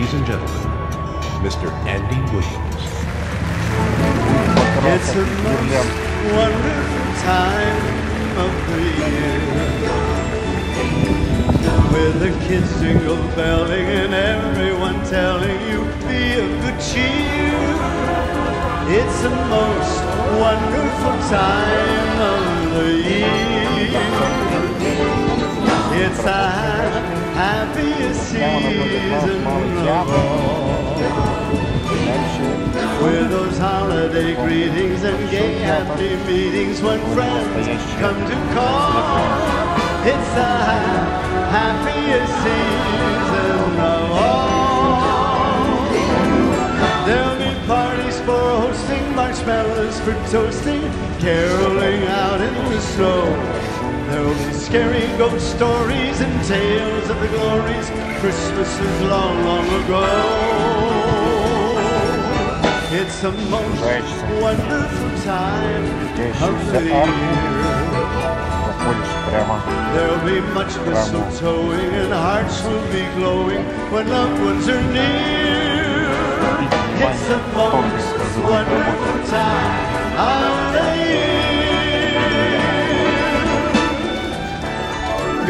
ladies and gentlemen, Mr. Andy Williams. It's the most wonderful time of the year. With the kids jingle belling and everyone telling you be of good cheer. It's the most wonderful time of the year. It's the happiest season of all. With those holiday greetings and gay happy meetings when friends come to call. It's the happiest season of all. There'll be parties for hosting, marshmallows for toasting, caroling out in the snow smells and scary ghost stories and tales of the glories Christmases long, long ago. It's a most wonderful time of the year. There'll be much mistletoeing and hearts will be glowing when loved ones are near. It's the most wonderful time of the year.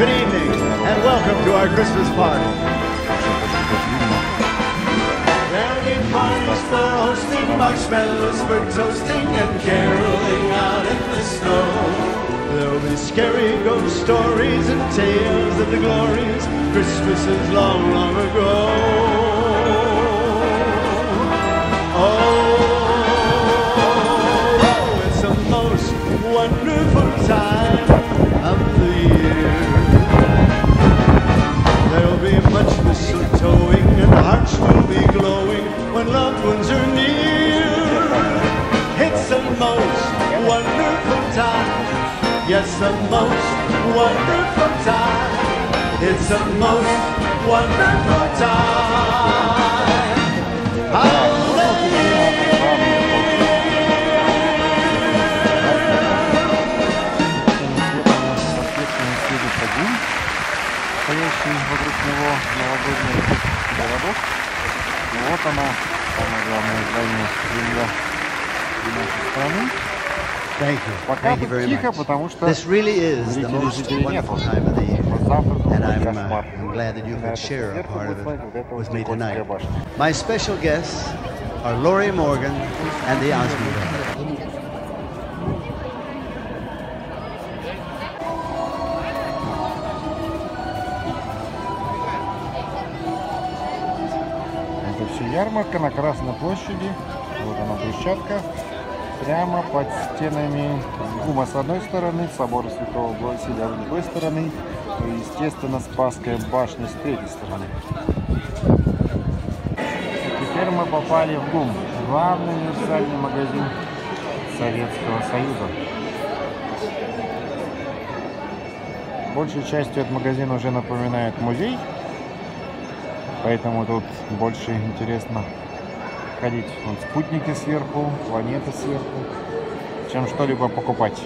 Good evening and welcome to our Christmas party. Be parties for hosting, marshmallows for toasting, and caroling out in the snow. There'll be scary ghost stories and tales of the glories Christmases long, long ago. Wonderful time. Yes, the most wonderful time. It's the most wonderful time. вокруг него новогодний городок. Вот она, самое главное здание земля нашей страны. Thank you. Пока Thank you тут very тихо, much. потому что This really is the зрителей most здесь нету. wonderful time of the year. Вот завтра тут And будет I'm, uh, кошмар. I'm glad that you На could это share a сверху part будет of смотреть, вот это it вот with me Никольская tonight. башня. My special guests are Laurie Morgan and the Osmond Brothers. Это все ярмарка на Красной площади. Вот она брусчатка. Прямо под стенами ГУМа с одной стороны, собора Святого Василия с другой стороны. И, естественно, Спасская башня с третьей стороны. Теперь мы попали в ГУМ. Главный универсальный магазин Советского Союза. Большей частью этот магазин уже напоминает музей. Поэтому тут больше интересно ходить. Вот спутники сверху, планеты сверху, чем что-либо покупать.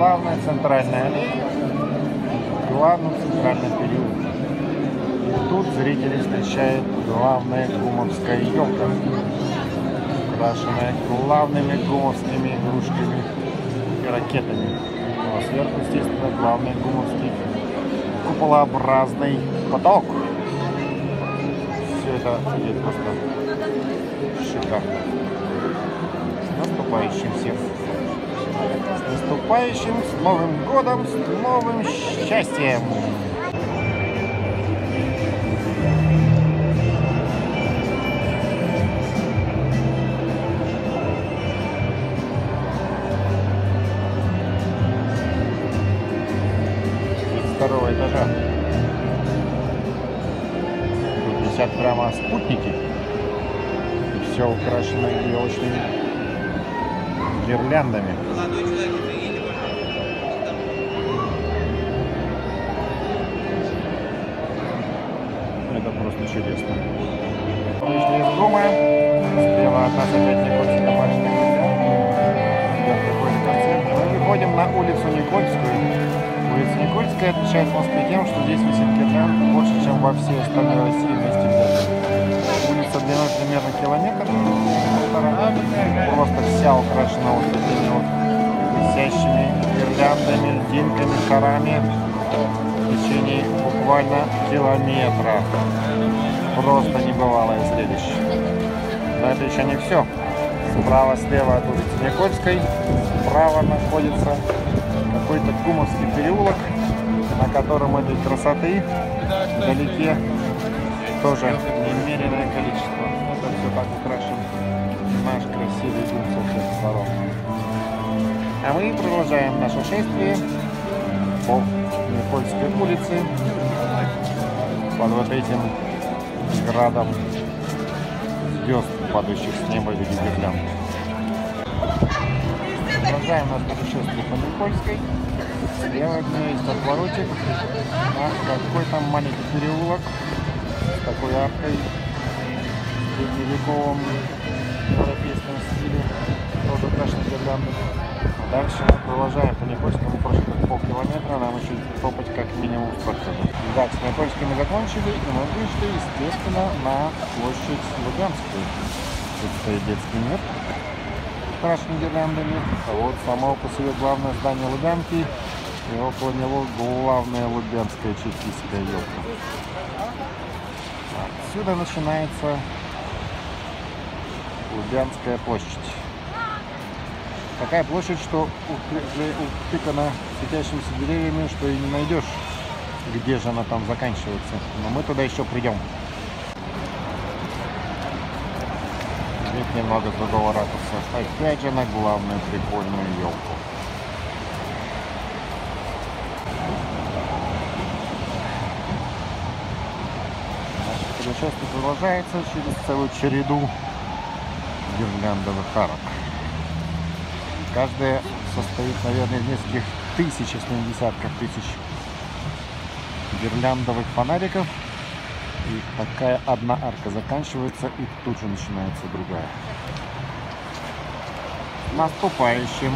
Центральной аллее, к главному центральному переулку. И тут зрители встречают главная гумовская елка, украшенная главными гумовскими игрушками и ракетами. Ну, а сверху, естественно, главный гумовский куполообразный поток. Все это выглядит просто шикарно. Наступающим всех. С наступающим, с Новым годом, с новым счастьем! Второго этажа. Тут висят прямо спутники. И все украшено елочными гирляндами. Чудесно. Вышли из дома. Слева от нас опять какой-то концерт. Мы выходим на улицу Никольскую. Улица Никольская отличается в Москве тем, что здесь висит гирлянд больше, чем во всей остальной России вместе взятых. Улица длиной примерно километр. Просто вся украшена вот такими вот висящими гирляндами, льдинками, шарами в течение буквально километра. Просто небывалое зрелище. Но это еще не все. Справа, слева от улицы Никольской, справа находится какой-то Кумовский переулок, на котором этой красоты вдалеке тоже немеренное количество. Это все так украшен наш красивый дом со всех сторон. А мы продолжаем наше шествие по Никольской улице под вот этим градом звезд, падающих с неба виде гирлянд. Продолжаем наше путешествие по Никольской. Слева от нее есть отворотик на какой-то маленький переулок с такой аркой в средневековом европейском стиле, тоже украшенной гирляндами. Дальше продолжаем по Никольскому, прошли как полкилометра, нам еще топать как минимум столько же. Так, с Никольской мы закончили, и мы вышли, естественно, на площадь Луганскую. Тут стоит детский мир, украшенный гирляндами. А вот само по себе главное здание Лубянки, и около него главная лубянская чекистская елка. Отсюда начинается Лубянская площадь. Такая площадь, что утыкана светящимися деревьями, что и не найдешь, где же она там заканчивается. Но мы туда еще придем. Вид немного другого ракурса. Опять же на главную прикольную елку. Наше продолжается через целую череду гирляндовых арок. Каждая состоит, наверное, из нескольких тысяч, если не десятков тысяч гирляндовых фонариков. И такая одна арка заканчивается, и тут же начинается другая. Наступающим!